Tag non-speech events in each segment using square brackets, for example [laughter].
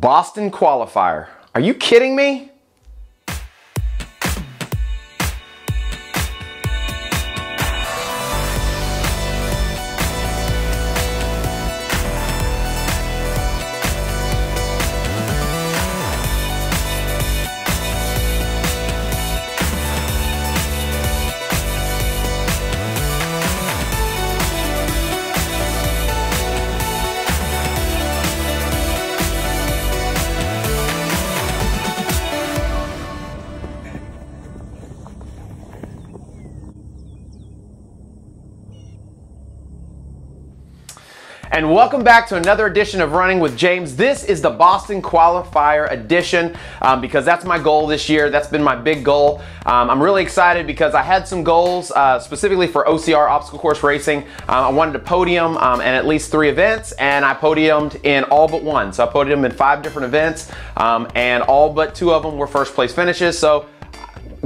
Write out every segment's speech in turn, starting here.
Boston qualifier. Are you kidding me? And welcome back to another edition of Running with James. This is the Boston Qualifier edition um, because that's my goal this year. That's been my big goal. Um, I'm really excited because I had some goals uh, specifically for OCR obstacle course racing. Um, I wanted to podium um, in at least three events, and I podiumed in all but one. So I podiumed in five different events, um, and all but two of them were first place finishes. So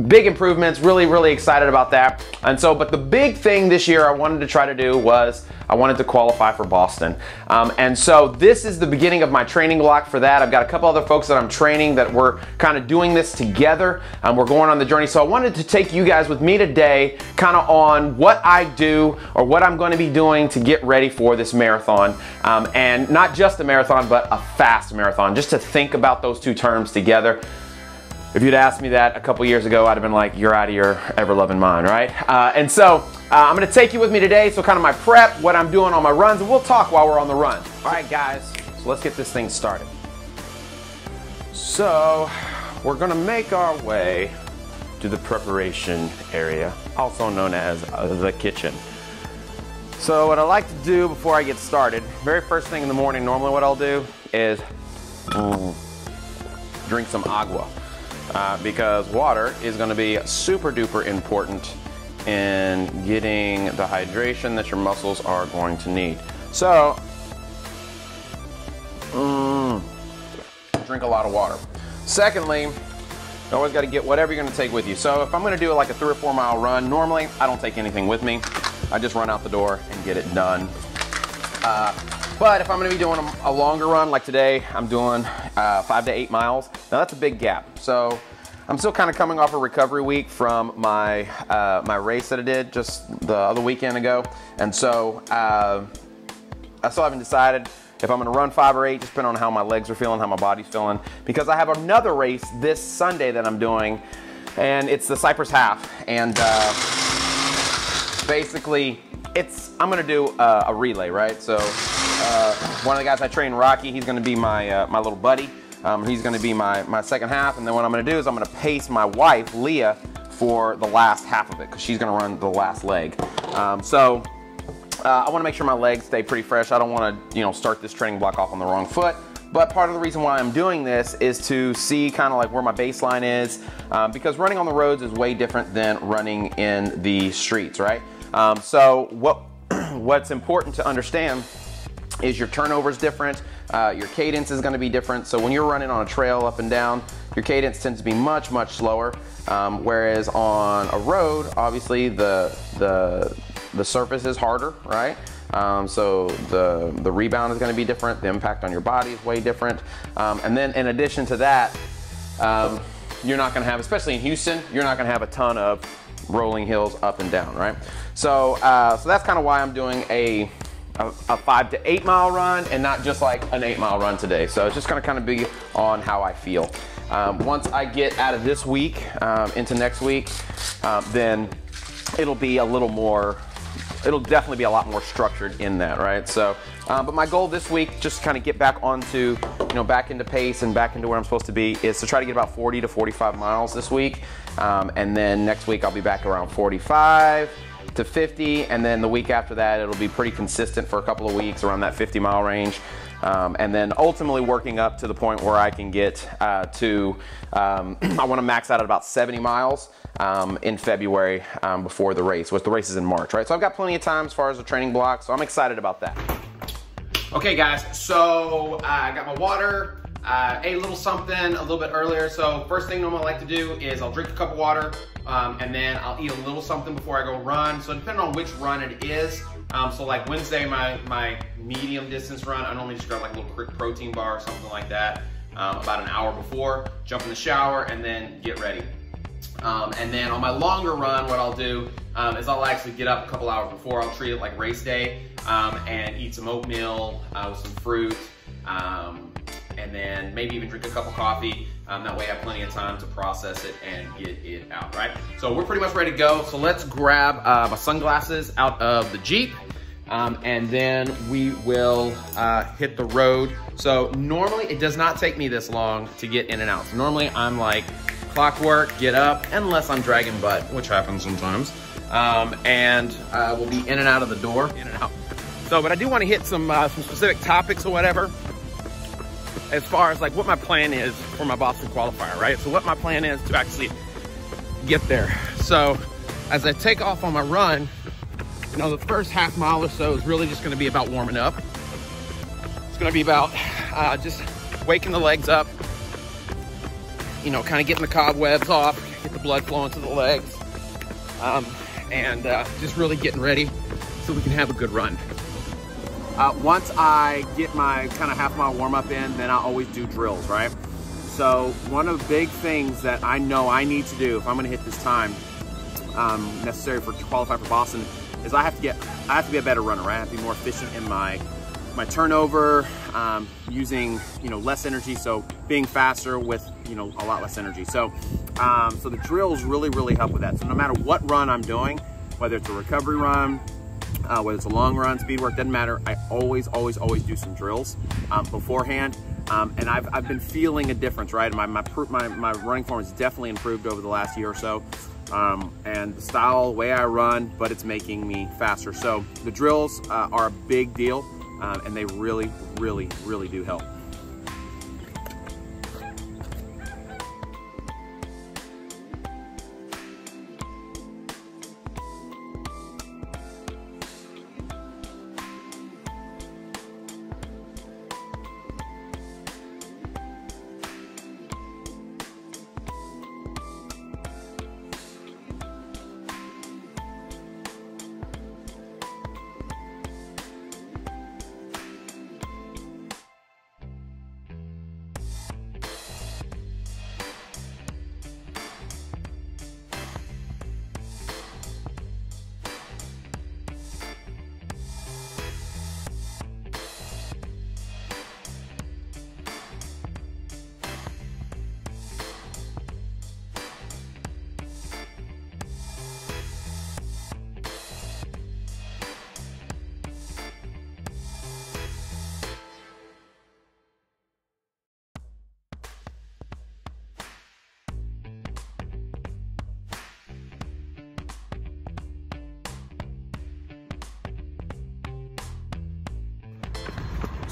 big improvements really really excited about that and so but the big thing this year i wanted to try to do was i wanted to qualify for boston. Um, and so this is the beginning of my training block for that. I've got a couple other folks that i'm training that we're kind of doing this together. And we're going on the journey. So i wanted to take you guys with me today kind of on what i do or what i'm going to be doing to get ready for this marathon. Um, and not just a marathon but a fast marathon just to think about those two terms together. If you'd asked me that a couple years ago, I'd have been like, you're out of your ever-loving mind, right? Uh, and so uh, I'm gonna take you with me today, so kind of my prep, what I'm doing on my runs, and we'll talk while we're on the run. All right, guys, so let's get this thing started. So we're gonna make our way to the preparation area, also known as uh, the kitchen. So what I like to do before I get started, very first thing in the morning, normally what I'll do is mm, drink some agua uh, because water is going to be super duper important in getting the hydration that your muscles are going to need. So, mm, drink a lot of water. Secondly, you always got to get whatever you're going to take with you. So if I'm going to do like a three or four mile run, normally I don't take anything with me. I just run out the door and get it done. Uh, but if I'm gonna be doing a, a longer run, like today, I'm doing uh, five to eight miles. Now that's a big gap. So I'm still kind of coming off a recovery week from my uh, my race that I did just the other weekend ago. And so uh, I still haven't decided if I'm gonna run five or eight, just depending on how my legs are feeling, how my body's feeling. Because I have another race this Sunday that I'm doing, and it's the Cypress Half. And uh, basically, it's I'm gonna do a, relay, right? So uh, one of the guys I train, Rocky, he's gonna be my, uh, my little buddy. Um, he's gonna be my, my second half, and then what I'm gonna do is I'm gonna pace my wife, Leah, for the last half of it, because she's gonna run the last leg. Um, so uh, I wanna make sure my legs stay pretty fresh. I don't wanna you know, start this training block off on the wrong foot. But part of the reason why I'm doing this is to see kind of like where my baseline is, um, because running on the roads is way different than running in the streets, right? Um, so what [clears throat] what's important to understand is your turnovers different, uh, your cadence is gonna be different. So when you're running on a trail up and down, your cadence tends to be much, much slower. Um, whereas on a road, obviously the, the, the surface is harder, right? Um, so the, the rebound is gonna be different, the impact on your body is way different. Um, and then in addition to that, um, you're not gonna have, especially in Houston, you're not gonna have a ton of rolling hills up and down, right? So, uh, so that's kind of why I'm doing a a, a, five to eight mile run and not just like an eight mile run today. So it's just gonna kind of be on how I feel. Um, once I get out of this week um, into next week, um, then it'll be a little more, it'll definitely be a lot more structured in that, right? So, um, but my goal this week, just kind of get back onto, you know, back into pace and back into where I'm supposed to be, is to try to get about 40 to 45 miles this week. Um, and then next week I'll be back around 45 to 50, and then the week after that, it'll be pretty consistent for a couple of weeks around that 50 mile range. Um, and then ultimately working up to the point where I can get uh, to, um, [clears throat] I want to max out at about 70 miles um, in February um, before the race, which the race is in March, right? So I've got plenty of time as far as the training block, so I'm excited about that. Okay guys, so uh, I got my water, uh, ate a little something a little bit earlier. So first thing normally I like to do is I'll drink a cup of water um, and then I'll eat a little something before I go run. So depending on which run it is, um, so like Wednesday, my, my medium distance run, I normally just grab like a little quick protein bar or something like that. um, about an hour before, jump in the shower, and then get ready. Um, and then on my longer run, what I'll do um, is I'll actually get up a couple hours before. I'll treat it like race day um, and eat some oatmeal uh, with some fruit, and then maybe even drink a cup of coffee. Um, that way I have plenty of time to process it and get it out, right? So we're pretty much ready to go. So let's grab uh, my sunglasses out of the Jeep. Um, and then we will uh, hit the road. So normally it does not take me this long to get in and out. So normally I'm like clockwork, get up, unless I'm dragging butt, which happens sometimes. Um, and uh, we'll be in and out of the door, in and out. So, but I do want to hit some uh, some specific topics or whatever, as far as like what my plan is for my Boston qualifier, right? So what my plan is to actually get there. So as I take off on my run, you know, the first half mile or so is really just going to be about warming up. It's going to be about uh, just waking the legs up, you know, kind of getting the cobwebs off, get the blood flowing to the legs, um, and uh, just really getting ready so we can have a good run. Uh, once I get my kind of half mile warm up in, then I always do drills, right? So one of the big things that I know I need to do if I'm gonna hit this time um, necessary for to qualify for Boston is I have to get, I have to be a better runner, right? I have to be more efficient in my my turnover, um, using you know less energy, so being faster with you know a lot less energy. So um, so the drills really really help with that. So no matter what run I'm doing, whether it's a recovery run, uh, whether it's a long run, speed work, doesn't matter. I always always always do some drills um, beforehand. Um, and I've, I've been feeling a difference, right? My, my, my, my running form has definitely improved over the last year or so. Um, and the style, way I run, but it's making me faster. So the drills uh, are a big deal um, and they really, really, really do help.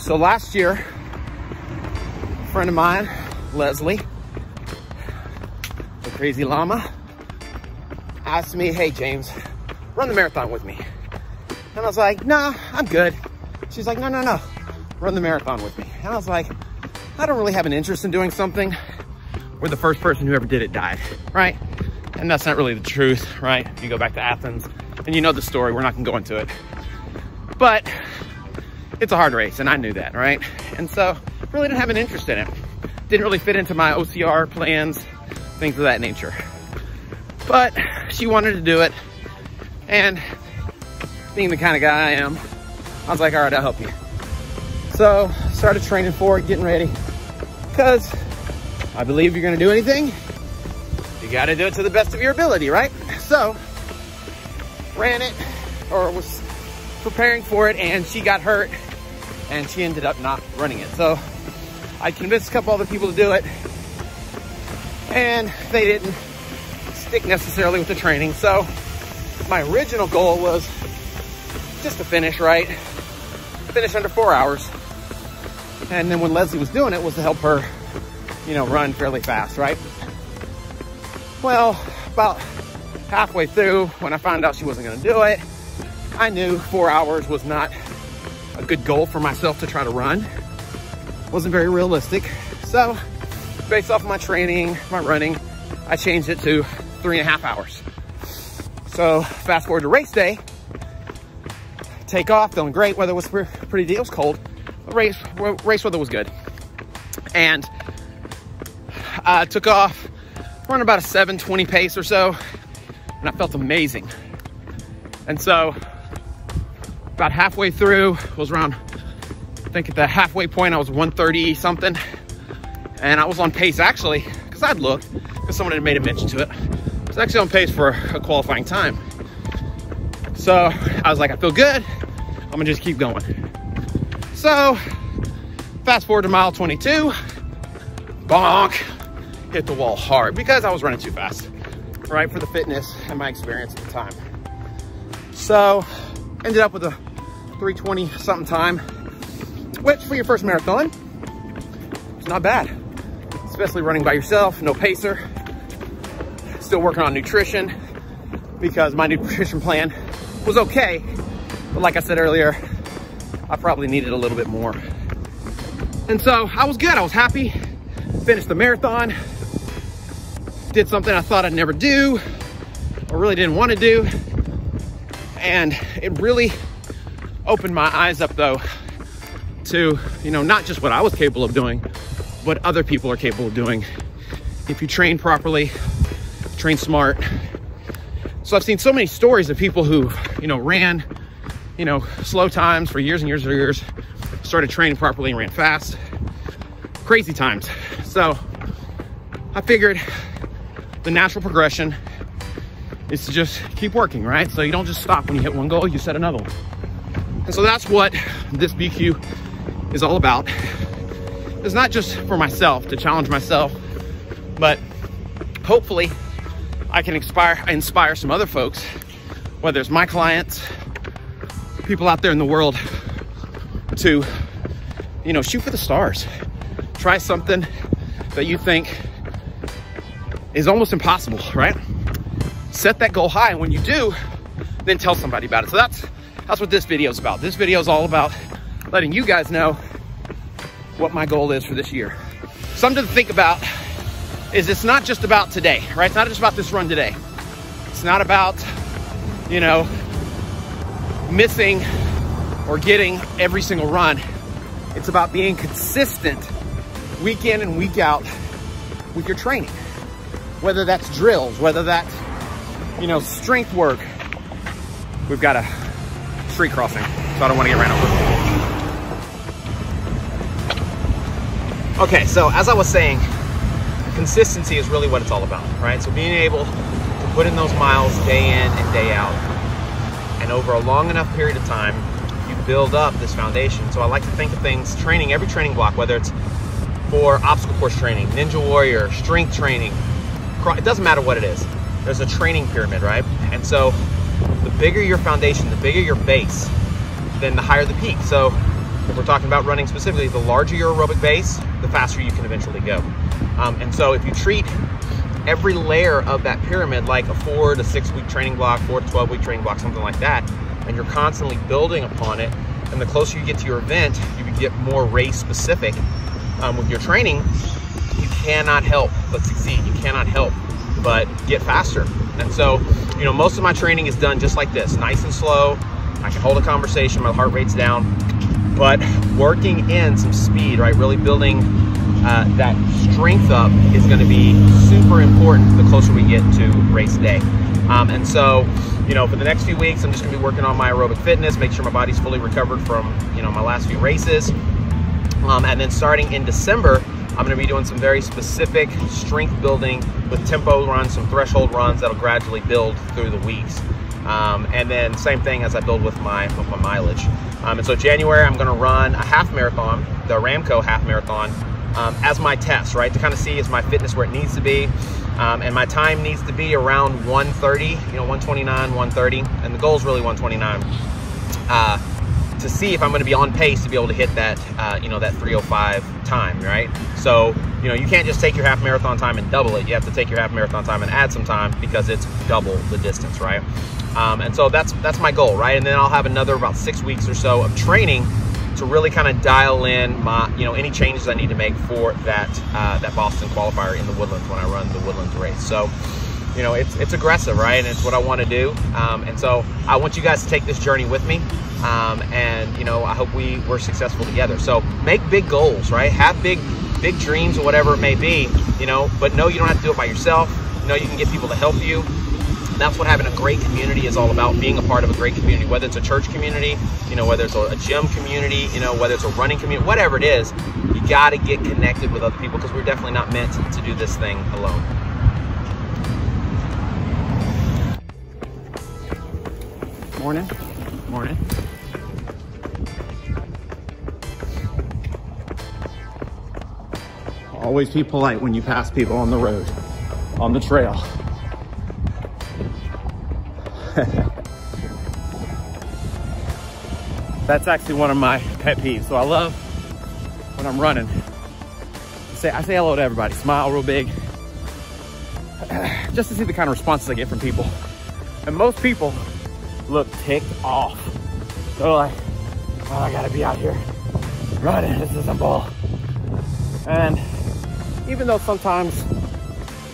So last year, a friend of mine, Leslie, the crazy llama, asked me, hey James, run the marathon with me. And I was like, nah, I'm good. She's like, no, no, no, run the marathon with me. And I was like, I don't really have an interest in doing something where the first person who ever did it died, right? And that's not really the truth, right? You go back to Athens and you know the story, we're not gonna go into it. But it's a hard race and I knew that, right? And so really didn't have an interest in it. Didn't really fit into my OCR plans, things of that nature. But she wanted to do it. And being the kind of guy I am, I was like, all right, I'll help you. So started training for it, getting ready. Because I believe you're gonna do anything, you gotta do it to the best of your ability, right? So ran it or was preparing for it and she got hurt and she ended up not running it. So I convinced a couple other people to do it and they didn't stick necessarily with the training. So my original goal was just to finish right, finish under four hours. And then when Leslie was doing it was to help her, you know, run fairly fast, right? Well, about halfway through when I found out she wasn't gonna do it, I knew four hours was not a good goal for myself to try to run. Wasn't very realistic. So based off of my training, my running, I changed it to three and a half hours. So fast forward to race day, take off, feeling great. Weather was pretty deal, it was cold. Race, race weather was good. And I took off, running about a 720 pace or so, and I felt amazing. And so about halfway through, was around, I think at the halfway point, I was 130 something. And I was on pace actually, because I'd looked, because someone had made a mention to it. I was actually on pace for a qualifying time. So I was like, I feel good. I'm gonna just keep going. So fast forward to mile 22, bonk, hit the wall hard because I was running too fast, right? For the fitness and my experience at the time. So ended up with a 320 something time, which for your first marathon, it's not bad. Especially running by yourself, no pacer. Still working on nutrition because my nutrition plan was okay. But like I said earlier, I probably needed a little bit more. And so I was good, I was happy. Finished the marathon. Did something I thought I'd never do, or really didn't want to do. And it really opened my eyes up though to, you know, not just what I was capable of doing, but other people are capable of doing. If you train properly, train smart. So I've seen so many stories of people who, you know, ran, you know, slow times for years and years and years, started training properly and ran fast. Crazy times. So I figured the natural progression is to just keep working, right? So you don't just stop when you hit one goal, you set another one. And so that's what this BQ is all about. It's not just for myself to challenge myself, but hopefully I can inspire inspire some other folks, whether it's my clients, people out there in the world to you know, shoot for the stars. Try something that you think is almost impossible, right? Set that goal high and when you do, then tell somebody about it. So that's that's what this video is about. This video is all about letting you guys know what my goal is for this year. Something to think about is it's not just about today, right? It's not just about this run today. It's not about, you know, missing or getting every single run. It's about being consistent week in and week out with your training. Whether that's drills, whether that's, you know, strength work. We've got a street crossing, so I don't want to get ran over. Okay, so as I was saying, consistency is really what it's all about, right? So being able to put in those miles day in and day out, and over a long enough period of time, you build up this foundation. So I like to think of things, training, every training block, whether it's for obstacle course training, ninja warrior, strength training, it doesn't matter what it is. There's a training pyramid, right? And so the bigger your foundation, the bigger your base, then the higher the peak. So if we're talking about running specifically, the larger your aerobic base, the faster you can eventually go. Um, and so if you treat every layer of that pyramid like a four to six week training block, four to 12 week training block, something like that, and you're constantly building upon it, and the closer you get to your event, you get more race specific um, with your training, you cannot help but succeed. You cannot help but get faster. And so, you know, most of my training is done just like this, nice and slow. I can hold a conversation, my heart rate's down, but working in some speed, right? Really building uh, that strength up is going to be super important the closer we get to race day. Um, and so, you know, for the next few weeks, I'm just going to be working on my aerobic fitness, make sure my body's fully recovered from, you know, my last few races. Um, and then starting in December, I'm gonna be doing some very specific strength building with tempo runs, some threshold runs that'll gradually build through the weeks. Um, and then same thing as I build with my, with my mileage. Um, and so January, I'm gonna run a half marathon, the Aramco half marathon, um, as my test, right? To kind of see is my fitness where it needs to be. Um, and my time needs to be around 130, you know, 129, 130. And the goal is really 129. Uh, to see if I'm going to be on pace to be able to hit that, uh, you know, that 305 time, right? So, you know, you can't just take your half marathon time and double it. You have to take your half marathon time and add some time because it's double the distance, right? Um, and so that's that's my goal, right? And then I'll have another about six weeks or so of training to really kind of dial in my, you know, any changes I need to make for that uh, that Boston qualifier in the Woodlands when I run the Woodlands race. So you know, it's, it's aggressive, right? And it's what I want to do. Um, and so I want you guys to take this journey with me. Um, and, you know, I hope we, we're successful together. So make big goals, right? Have big big dreams or whatever it may be, you know, but no, you don't have to do it by yourself. You know, you can get people to help you. That's what having a great community is all about, being a part of a great community, whether it's a church community, you know, whether it's a gym community, you know, whether it's a running community, whatever it is, you got to get connected with other people because we're definitely not meant to do this thing alone. Morning. Morning. Always be polite when you pass people on the road, on the trail. [laughs] That's actually one of my pet peeves. So I love when I'm running. Say I say hello to everybody, smile real big, [sighs] just to see the kind of responses I get from people. And most people ticked off. They're like, "Oh, I gotta be out here running. This isn't bull." And even though sometimes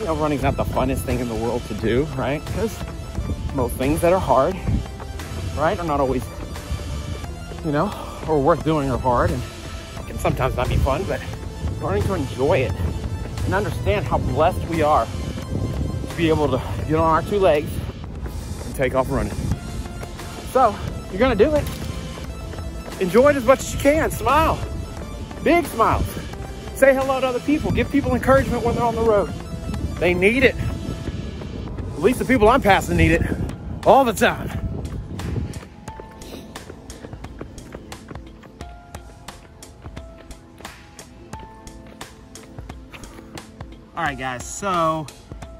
you know running's not the funnest thing in the world to do, right? Because most things that are hard, right, are not always, you know, or worth doing are hard and can sometimes not be fun, but learning to enjoy it and understand how blessed we are to be able to get on our two legs and take off running. So, you're gonna do it. Enjoy it as much as you can. Smile. Big smiles. Say hello to other people. Give people encouragement when they're on the road. They need it. At least the people I'm passing need it all the time. All right, guys, so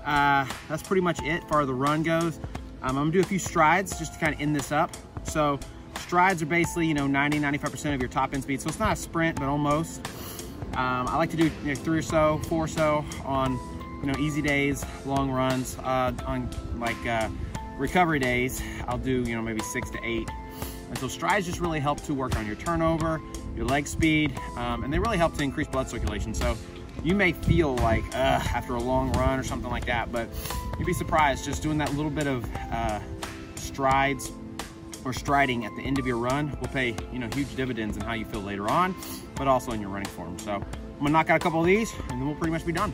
uh, that's pretty much it far the run goes. Um, I'm gonna do a few strides just to kind of end this up. So strides are basically, you know, 90, 95% of your top end speed. So it's not a sprint, but almost. Um, I like to do you know, three or so, four or so on, you know, easy days, long runs. Uh, on like uh, recovery days, I'll do, you know, maybe six to eight. And so strides just really help to work on your turnover, your leg speed, um, and they really help to increase blood circulation. So you may feel like uh, after a long run or something like that, but you'd be surprised just doing that little bit of uh, strides or striding at the end of your run will pay you know huge dividends in how you feel later on, but also in your running form. So I'm gonna knock out a couple of these and then we'll pretty much be done.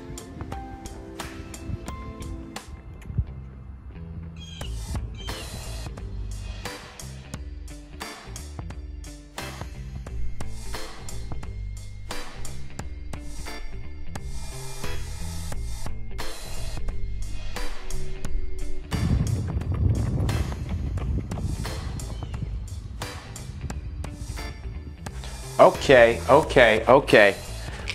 Okay, okay, okay.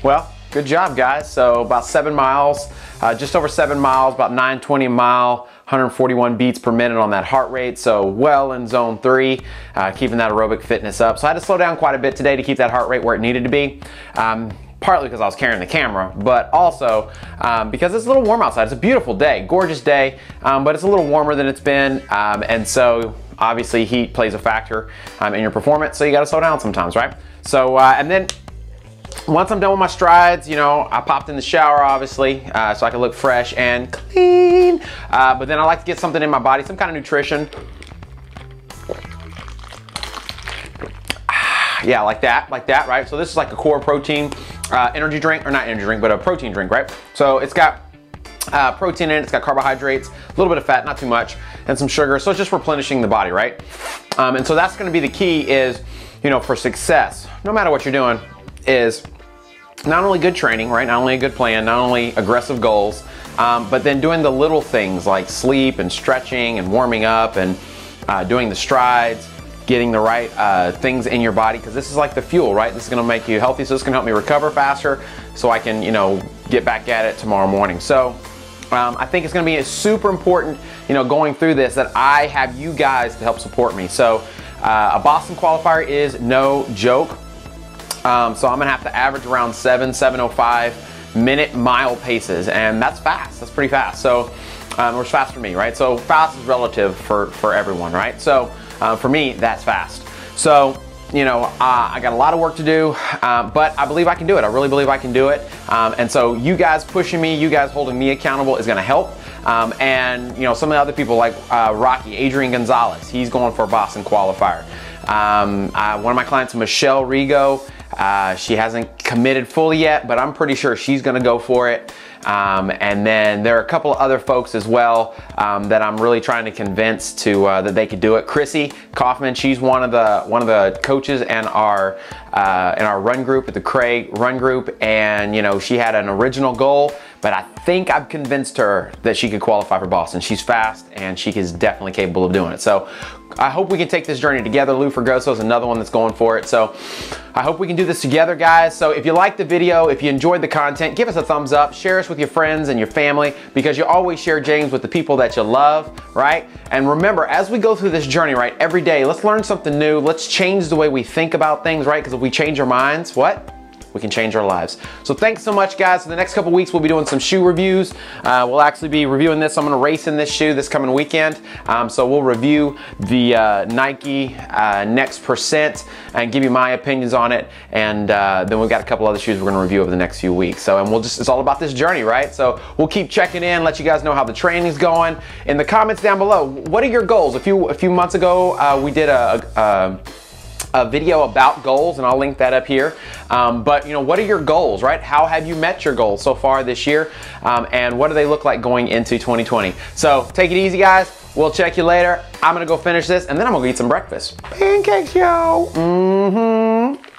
Well, good job, guys. So about seven miles, uh, just over seven miles, about 920 a mile, 141 beats per minute on that heart rate. So well in zone three, uh, keeping that aerobic fitness up. So I had to slow down quite a bit today to keep that heart rate where it needed to be. Um, partly because I was carrying the camera, but also um, because it's a little warm outside. It's a beautiful day, gorgeous day, um, but it's a little warmer than it's been. Um, and so obviously heat plays a factor um, in your performance. So you gotta slow down sometimes, right? So, uh, and then once I'm done with my strides, you know, I popped in the shower, obviously, uh, so I can look fresh and clean. Uh, but then I like to get something in my body, some kind of nutrition. [sighs] Yeah, like that, like that, right? So this is like a core protein uh, energy drink, or not energy drink, but a protein drink, right? So it's got uh, protein in it, it's got carbohydrates, a little bit of fat, not too much, and some sugar. So it's just replenishing the body, right? Um, and so that's gonna be the key is, you know, for success, no matter what you're doing, is not only good training, right? Not only a good plan, not only aggressive goals, um, but then doing the little things like sleep and stretching and warming up and uh, doing the strides, getting the right uh, things in your body because this is like the fuel, right? This is gonna make you healthy, so this can help me recover faster so I can, you know, get back at it tomorrow morning. So um, I think it's gonna be super important, you know, going through this that I have you guys to help support me. So uh, a Boston qualifier is no joke. Um, so I'm gonna have to average around seven, 705 minute mile paces, and that's fast. That's pretty fast. So, um, it's fast for me, right? So fast is relative for for everyone, right? So uh, for me, that's fast. So you know, uh, I got a lot of work to do, uh, but I believe I can do it. I really believe I can do it. Um, and so you guys pushing me, you guys holding me accountable is gonna help. Um, and you know, some of the other people like uh, Rocky, Adrian Gonzalez, he's going for a Boston qualifier. Um, one of my clients, Michelle Rigo, uh, she hasn't committed fully yet, but I'm pretty sure she's gonna go for it. Um, and then there are a couple of other folks as well um, that I'm really trying to convince to uh, that they could do it. Chrissy Kaufman, she's one of the one of the coaches and our uh, in our run group at the Cray Run Group, and you know she had an original goal, but I think I've convinced her that she could qualify for Boston. She's fast and she is definitely capable of doing it. So I hope we can take this journey together. Lou Fergoso is another one that's going for it. So I hope we can do this together, guys. So if you liked the video, if you enjoyed the content, give us a thumbs up, share us with your friends and your family because you always share James with the people that you love, right? And remember, as we go through this journey, right, every day, let's learn something new. Let's change the way we think about things, right? Because if we change our minds, what? We can change our lives. So thanks so much, guys. For the next couple weeks, we'll be doing some shoe reviews. Uh, we'll actually be reviewing this. I'm gonna race in this shoe this coming weekend. Um, so we'll review the uh, Nike uh, Next Percent and give you my opinions on it. And uh, then we've got a couple other shoes we're gonna review over the next few weeks. So, and we'll just, it's all about this journey, right? So we'll keep checking in, let you guys know how the training's going. In the comments down below, what are your goals? A few, a few months ago, uh, we did a, a a video about goals, and I'll link that up here. Um, but you know, what are your goals, right? How have you met your goals so far this year, um, and what do they look like going into 2020? So take it easy, guys. We'll check you later. I'm gonna go finish this, and then I'm gonna eat some breakfast. Pancakes, yo. Mm-hmm.